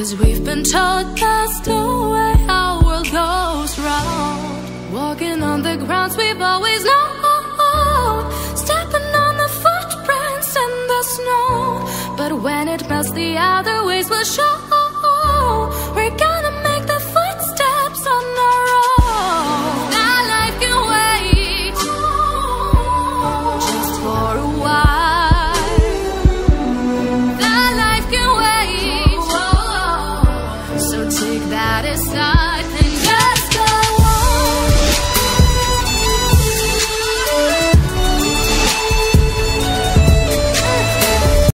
Cause we've been told the way on the grounds we've always known, stepping on the footprints in the snow. But when it melts, the other ways will show. We're gonna make the footsteps on our own. That life can wait just for a while. That life can wait. So take that as.